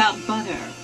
about butter.